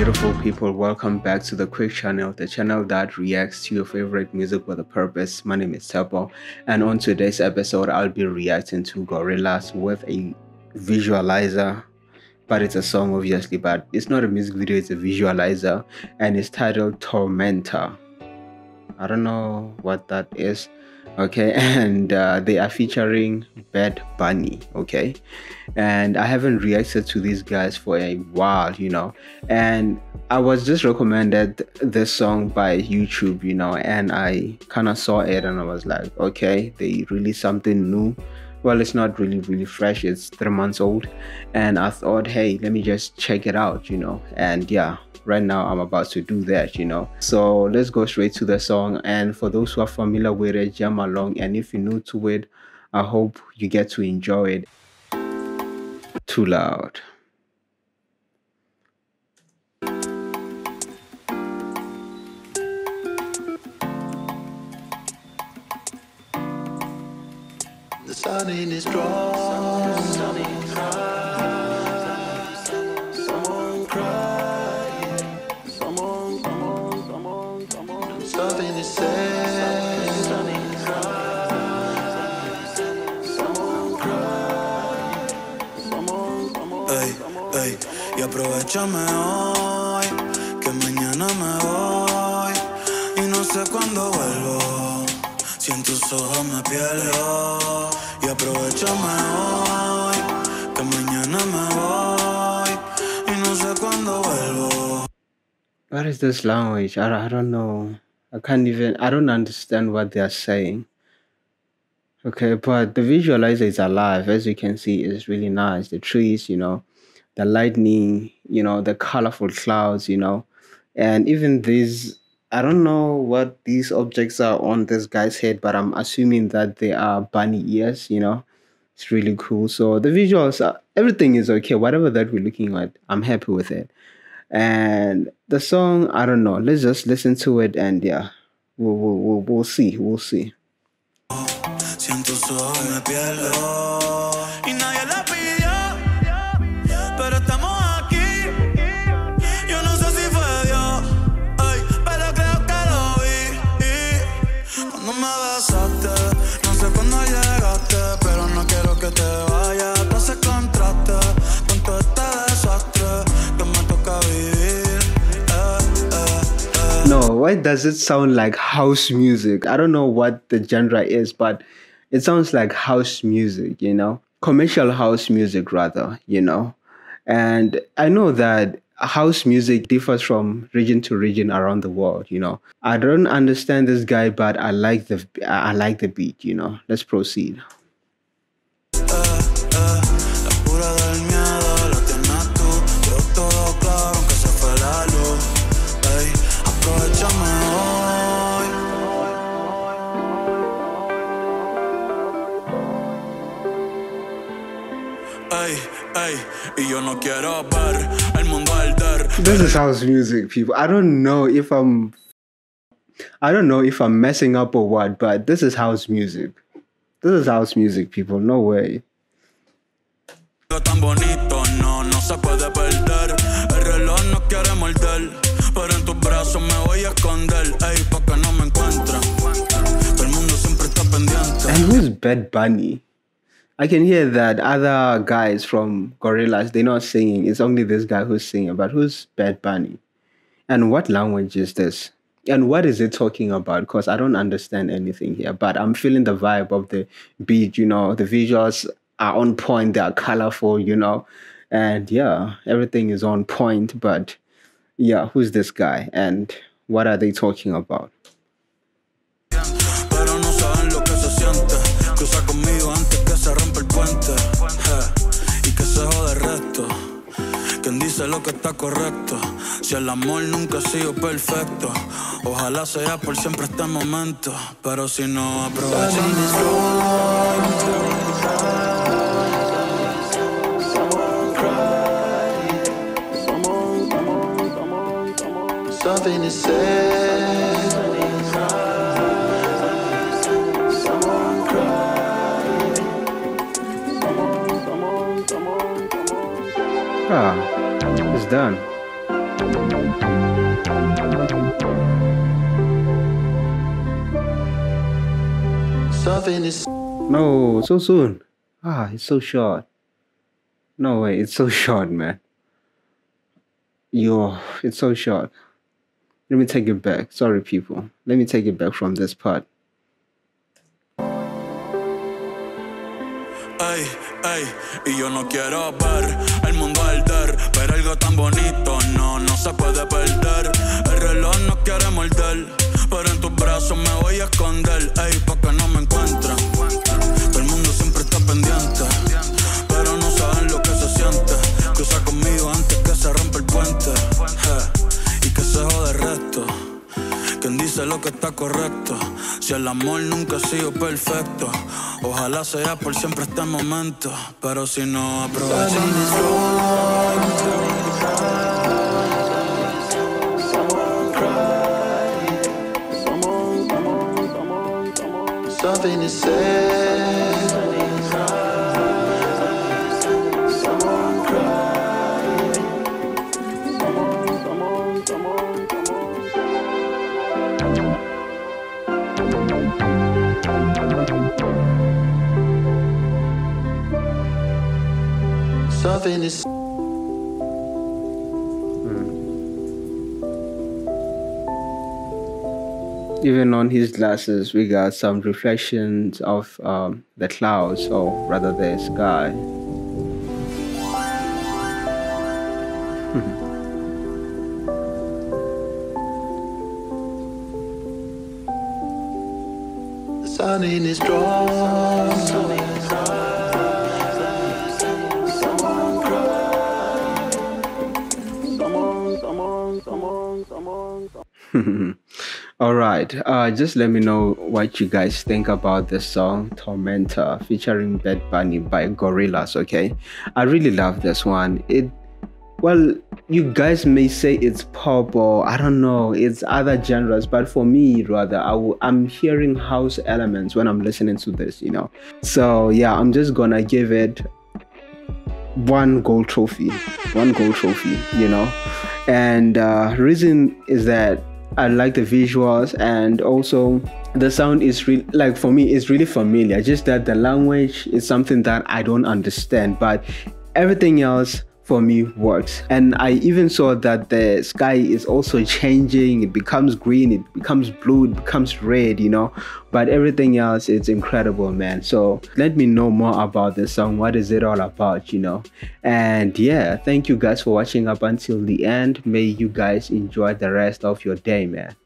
beautiful people welcome back to the quick channel the channel that reacts to your favorite music with a purpose. My name is Tepo and on today's episode i'll be reacting to Gorillaz with a visualizer but it's a song obviously but it's not a music video it's a visualizer and it's titled Tormenta. I don't know what that is okay? And uh, they are featuring bad bunny okay? And i haven't reacted to these guys for a while you know? And i was just recommended this song by youtube you know? And i kind of saw it and i was like okay they released something new well it's not really really fresh. It's three months old. And i thought hey let me just check it out you know. And yeah right now i'm about to do that you know. So let's go straight to the song. And for those who are familiar with it jam along. And if you're new to it i hope you get to enjoy it. Too loud sun in is strong. Someone crying. Someone, someone, someone, someone. Something is said. Ey, ey, y aprovechame hoy, que mañana me voy y no sé cuándo vuelvo. Si en tus ojos me pierdo, is this language? I, I don't know. I can't even i don't understand what they are saying. Okay but the visualizer is alive. As you can see it's really nice. The trees you know the lightning you know the colorful clouds you know. And even these i don't know what these objects are on this guy's head but i'm assuming that they are bunny ears you know. It's really cool. So the visuals are, everything is okay. Whatever that we're looking at i'm happy with it and the song i don't know let's just listen to it and yeah we'll, we'll, we'll, we'll see we'll see why does it sound like house music? I don't know what the genre is, but it sounds like house music, you know? Commercial house music, rather, you know? And I know that house music differs from region to region around the world, you know? I don't understand this guy, but I like the I like the beat, you know? Let's proceed. This is house music, people. I don't know if I'm I don't know if I'm messing up or what, but this is house music. This is house music, people. No way. Algo tan bonito, no, no se puede perder. El reloj no quiere morder, pero en tus brazos me voy a esconder. Ey, pa' que no me encuentren. Todo el mundo siempre está pendiente. And who's Bad Bunny? I can hear that other guys from Gorillaz, they're not singing. It's only this guy who's singing. But who's Bad Bunny? And what language is this? And what is it talking about? Because I don't understand anything here. But I'm feeling the vibe of the beat, you know, the visuals are on point, they are colorful, you know. And yeah, everything is on point. But yeah, who's this guy? And what are they talking about? Eh, y que se jode el resto. Quien dice lo que está correcto. Si el amor nunca ha sido perfecto. Ojalá sea por siempre este momento. Pero si no aprovechamos. Something is said. Ah, it's done. Is. No, so soon. Ah, it's so short. No way, it's so short, man. Yo, it's so short. Let me take it back. Sorry, people. Let me take it back from this part. Ey, ey, y yo no quiero ver el mundo arder, pero algo tan bonito no, no se puede perder. El reloj no quiere morder, pero en tus brazos me voy a esconder, ey, pa' que no me encuentren. Todo el mundo siempre está pendiente, pero no saben lo que se siente. Cruza conmigo antes que se rompa el puente, eh, y que se jode el resto. Quien dice lo que está correcto. Si el amor nunca ha sido perfecto, ojalá sea por siempre este momento. Pero si no aprovechamos. something is said. Something is Even on his glasses, we got some reflections of um, the clouds, or rather the sky. sun in is strong. All right, uh, just let me know what you guys think about the song Tormenta featuring Bad Bunny by Gorillaz. Okay, I really love this one. It, well, you guys may say it's pop or I don't know, it's other genres, but for me, rather, I w- I'm hearing house elements when I'm listening to this, you know. So yeah, I'm just gonna give it one gold trophy, one gold trophy, you know. And uh, reason is that I like the visuals and also the sound is really like for me it's really familiar. Just that the language is something that I don't understand, but everything else for me works. And I even saw that the sky is also changing. It becomes green, it becomes blue, it becomes red, you know. But everything else is incredible, man. So let me know more about this song. What is it all about, you know? And yeah, thank you guys for watching up until the end. May you guys enjoy the rest of your day, man.